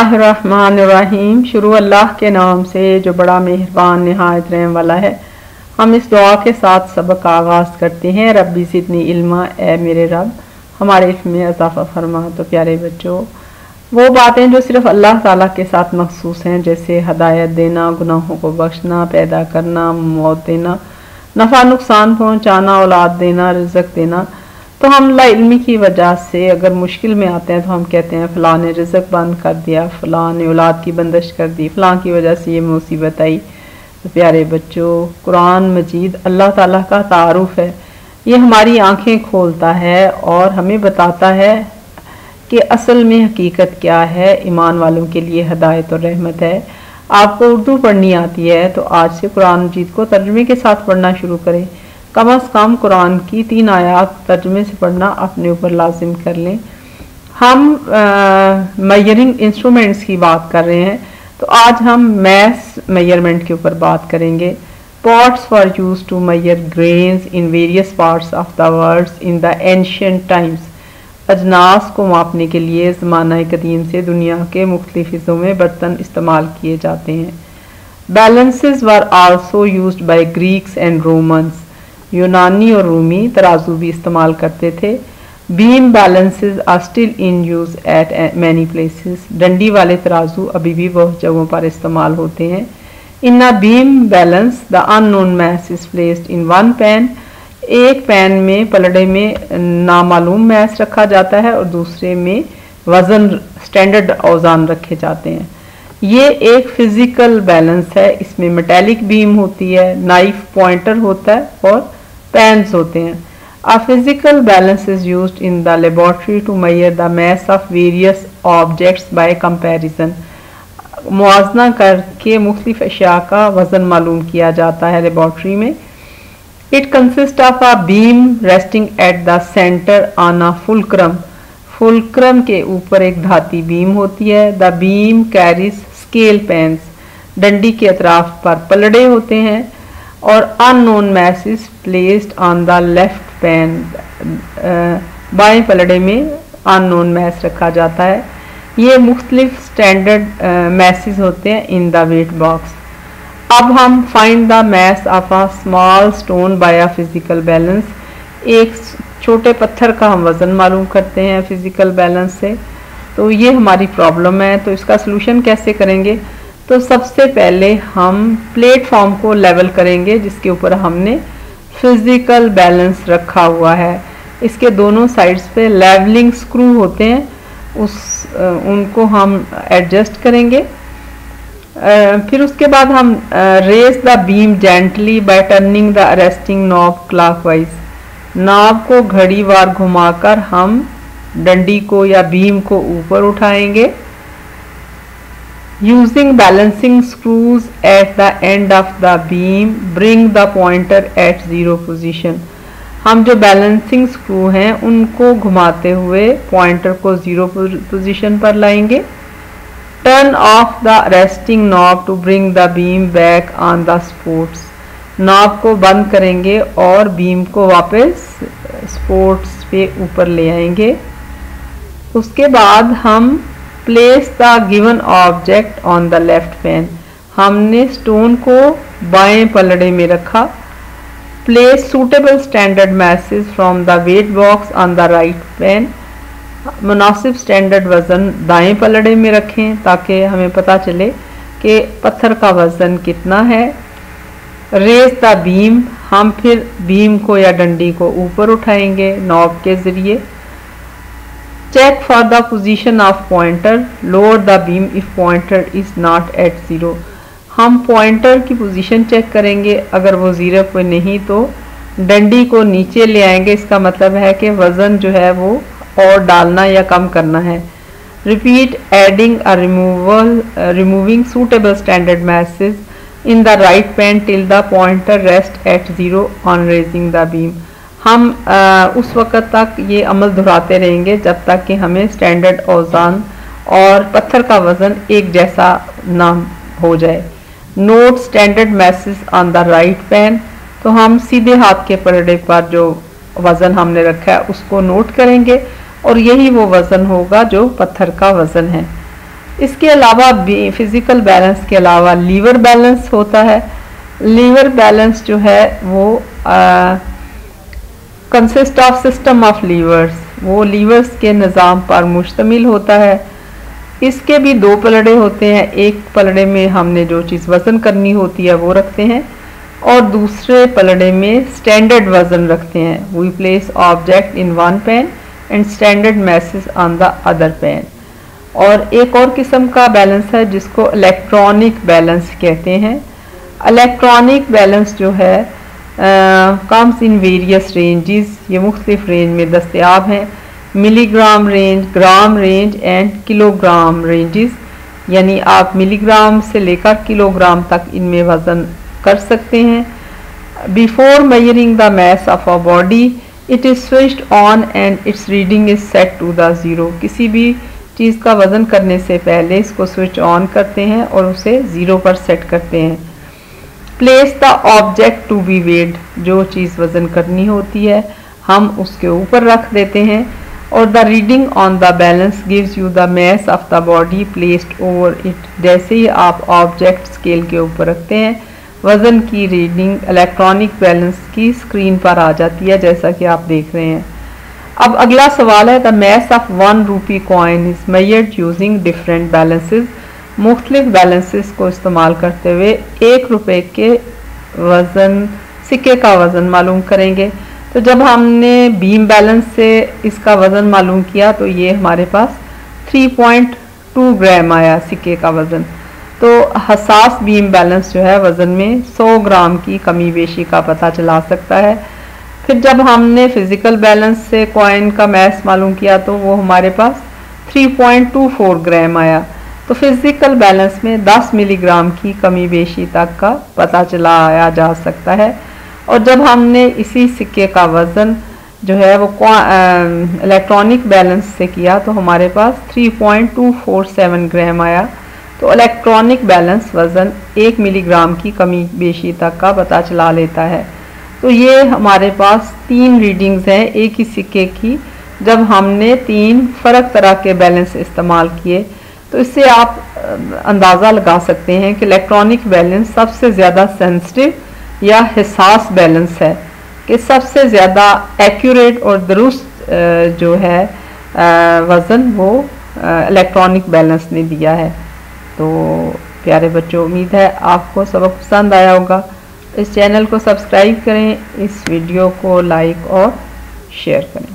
रहीम शुरू अल्लाह के नाम से, जो बड़ा मेहरबान, नहायत रहम वाला है। हम इस दुआ के साथ सबक आगाज़ करते हैं। रब्बी सितनी इल्मा ए मेरे रब। हमारे इल्म में इजाफ़ा फरमा। तो प्यारे बच्चों, वो बातें जो सिर्फ़ अल्लाह ताला के साथ मखसूस हैं, जैसे हदायत देना, गुनाहों को बख्शना, पैदा करना, मौत देना, नफ़ा नुकसान पहुँचाना, औलाद देना, रिजक देना तो हम लाइल्मी की वजह से अगर मुश्किल में आते हैं तो हम कहते हैं फ़लाँ ने रिजक बंद कर दिया फ़लाँ ने औलाद की बंदिश कर दी। फ़लाँ की वजह से ये मुसीबत आई। तो प्यारे बच्चों, कुरान मजीद अल्लाह ताला का तारुफ है। ये हमारी आँखें खोलता है और हमें बताता है कि असल में हकीकत क्या है। ईमान वालों के लिए हदायत और रहमत है। आपको उर्दू पढ़नी आती है तो आज से कुरान मजीद को तर्जमे के साथ पढ़ना शुरू करें। कम अज़ कम कुरान की तीन आयात तर्जमे से पढ़ना अपने ऊपर लाजिम कर लें। हम मैयरिंग इंस्ट्रूमेंट्स की बात कर रहे हैं तो आज हम मैथ्स मेयरमेंट के ऊपर बात करेंगे। Pots for use to measure grains in various parts of the world in the ancient times Ajnas को मापने के लिए ज़माना कदीम से दुनिया के मुख्तलिफ़ हिस्सों में बर्तन इस्तेमाल किए जाते हैं। Balances were also use by Greeks and Romans यूनानी और रूमी तराजू भी इस्तेमाल करते थे। Beam balances are still in use at many places. डंडी वाले तराजू अभी भी बहुत जगहों पर इस्तेमाल होते हैं। In a beam balance the unknown mass is placed in one pan. एक पैन में पलड़े में नामालूम मैस रखा जाता है और दूसरे में वज़न स्टैंडर्ड औजान रखे जाते हैं। ये एक फ़िज़िकल बैलेंस है। इसमें मेटेलिक बीम होती है, नाइफ पॉइंटर होता है और pans होते हैं। A physical balance is used in the laboratory to measure the mass of various objects by comparison. मुआजना करके मुख्तलिफ़ अशिया का वज़न मालूम किया जाता है लेबॉर्ट्री में। It consist of a beam resting at the centre on a fulcrum fulcrum के ऊपर एक धाती बीम होती है। The beam carries scale pans डंडी के अतराफ पर पलड़े होते हैं। और unknown mass is placed on the left pan बाएँ पलड़े में अननोन मैस रखा जाता है। ये मुख्तलिफ़ स्टैंडर्ड मैसेज होते हैं इन द वेट बॉक्स अब हम find the mass of a small stone by a physical balance एक छोटे पत्थर का हम वज़न मालूम करते हैं फ़िज़िकल बैलेंस से। तो ये हमारी प्रॉब्लम है। तो इसका सोल्यूशन कैसे करेंगे? तो सबसे पहले हम प्लेटफॉर्म को लेवल करेंगे, जिसके ऊपर हमने फ़िज़िकल बैलेंस रखा हुआ है। इसके दोनों साइड्स पे लेवलिंग स्क्रू होते हैं, उस उनको हम एडजस्ट करेंगे। फिर उसके बाद हम raise the beam gently by turning the arresting knob clockwise knob को घड़ी वार घुमाकर हम डंडी को या बीम को ऊपर उठाएँगे। Using balancing screws at the end of the beam, bring the pointer at zero position. हम जो बैलेंसिंग स्क्रू हैं उनको घुमाते हुए पॉइंटर को ज़ीरो पोजीशन पर लाएँगे। Turn off the resting knob to bring the beam back on the supports knob को बंद करेंगे और बीम को वापस स्पोर्ट्स पे ऊपर ले आएँगे। उसके बाद हम place the given object on the left pan हमने स्टोन को बाएँ पलड़े में रखा। Place suitable standard masses from the weight box on the right pan मुनासिब स्टैंडर्ड वज़न दाएँ पलड़े में रखें ताकि हमें पता चले कि पत्थर का वज़न कितना है। रेस द बीम हम फिर बीम को या डंडी को ऊपर उठाएँगे नॉब के ज़रिए। Check for the position of pointer. Lower the beam if pointer is not at zero. हम पॉइंटर की पोजीशन चेक करेंगे। अगर वो ज़ीरो पे नहीं तो डंडी को नीचे ले आएँगे। इसका मतलब है कि वज़न जो है वो और डालना या कम करना है। Repeat adding a removal removing suitable standard masses in the right pan till the pointer rest at zero on raising the beam हम आ, उस वक़्त तक ये अमल दोहराते रहेंगे जब तक कि हमें स्टैंडर्ड औजान और पत्थर का वज़न एक जैसा ना हो जाए। Note standard masses on the right pan तो हम सीधे हाथ के पलड़े पर जो वज़न हमने रखा है उसको नोट करेंगे और यही वो वज़न होगा जो पत्थर का वज़न है। इसके अलावा फ़िज़िकल बैलेंस के अलावा लीवर बैलेंस होता है। लीवर बैलेंस जो है वो consist of system of levers वो लीवर्स के निज़ाम पर मुश्तमिल होता है। इसके भी दो पलड़े होते हैं। एक पलड़े में हमने जो चीज़ वज़न करनी होती है, वो रखते हैं और दूसरे पलड़े में स्टैंडर्ड वज़न रखते हैं। We place object in one pan and standard masses on the other pan और एक और किस्म का बैलेंस है, जिसको इलेक्ट्रॉनिक बैलेंस कहते हैं। इलेक्ट्रॉनिक बैलेंस जो है कम्स इन वेरियस रेंजेस ये मुख्तलिफ़ रेंज में दस्तियाब हैं। Milligram range gram range and kilogram ranges यानी आप मिलीग्राम से लेकर किलोग्राम तक इनमें वज़न कर सकते हैं। Before measuring the mass of a body it is switched on and its reading is set to the zero किसी भी चीज़ का वज़न करने से पहले इसको स्विच ऑन करते हैं और उसे ज़ीरो पर सेट करते हैं। Place the object to be weighed जो चीज़ वज़न करनी होती है, हम उसके ऊपर रख देते हैं और the reading on the balance gives you the mass of the body placed over it जैसे ही आप ऑब्जेक्ट स्केल के ऊपर रखते हैं, वज़न की रीडिंग इलेक्ट्रॉनिक बैलेंस की स्क्रीन पर आ जाती है, जैसा कि आप देख रहे हैं। अब अगला सवाल है the mass of one rupee coin is measured using different balances मुख्तलिफ़ बैलेंसेस को इस्तेमाल करते हुए एक रुपए के वज़न, सिक्के का वज़न मालूम करेंगे। तो जब हमने बीम बैलेंस से इसका वज़न मालूम किया तो ये हमारे पास 3.2 ग्राम आया सिक्के का वज़न। तो हसास बीम बैलेंस जो है, वज़न में 100 ग्राम की कमी बेशी का पता चला सकता है। फिर जब हमने फ़िज़िकल बैलेंस से कॉइन का मैस मालूम किया तो वो हमारे पास 3.24 ग्राम आया। तो फ़िज़िकल बैलेंस में 10 मिलीग्राम की कमी बेशी तक का पता चलाया जा सकता है। और जब हमने इसी सिक्के का वज़न जो है वो इलेक्ट्रॉनिक बैलेंस से किया तो हमारे पास 3.247 ग्राम आया। तो इलेक्ट्रॉनिक बैलेंस वज़न एक मिलीग्राम की कमी बेशी तक का पता चला लेता है। तो ये हमारे पास तीन रीडिंग्स हैं एक ही सिक्के की, जब हमने तीन फ़र्क तरह के बैलेंस इस्तेमाल किए। तो इससे आप अंदाज़ा लगा सकते हैं कि इलेक्ट्रॉनिक बैलेंस सबसे ज़्यादा सेंसिटिव या हिसास बैलेंस है, कि सबसे ज़्यादा एक्यूरेट और दुरुस्त जो है वज़न वो इलेक्ट्रॉनिक बैलेंस ने दिया है। तो प्यारे बच्चों, उम्मीद है आपको सबक पसंद आया होगा। इस चैनल को सब्सक्राइब करें, इस वीडियो को लाइक और शेयर करें।